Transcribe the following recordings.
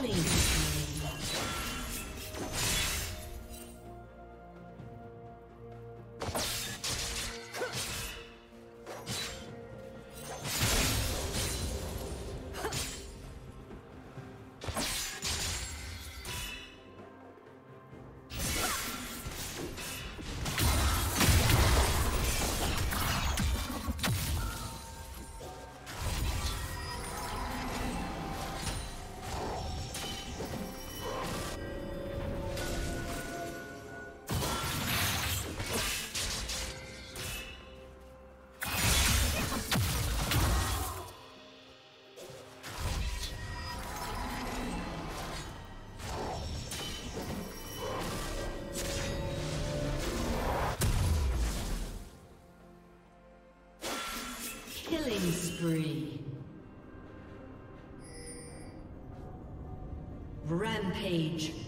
Killing. Rampage.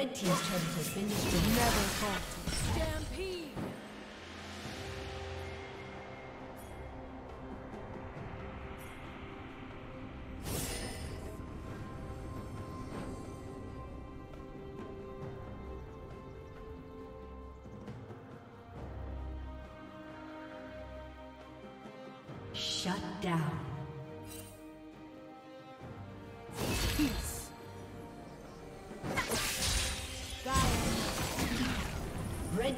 Red Team's turret has been destroyed. Never falter. Stampede! Shut down. Peace.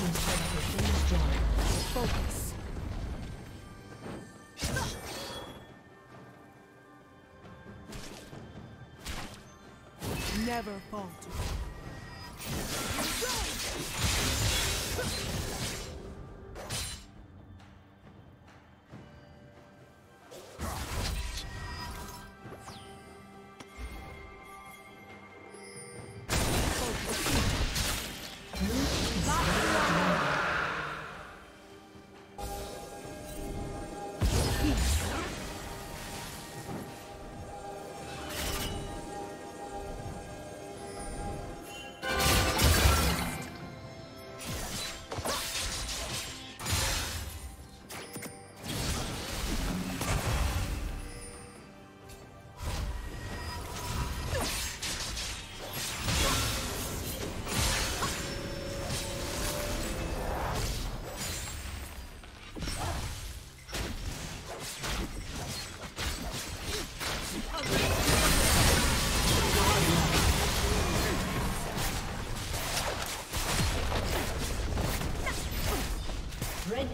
Team's turret has been destroyed. Focus. Never falter. Ready.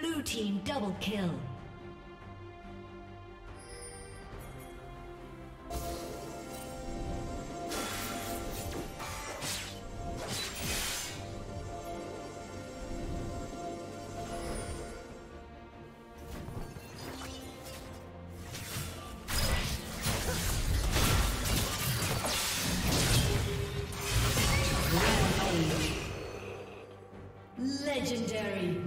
Blue team double kill. Legendary.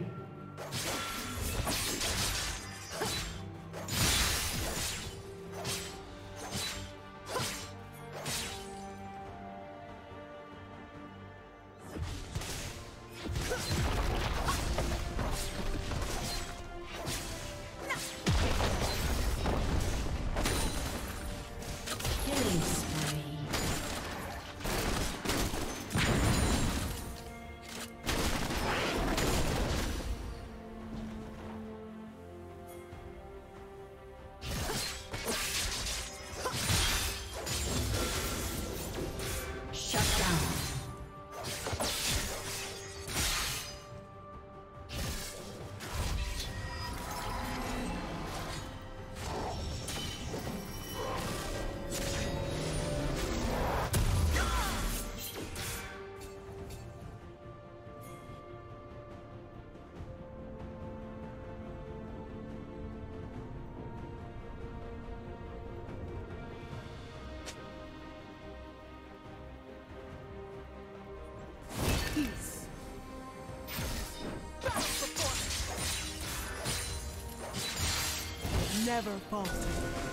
never falter.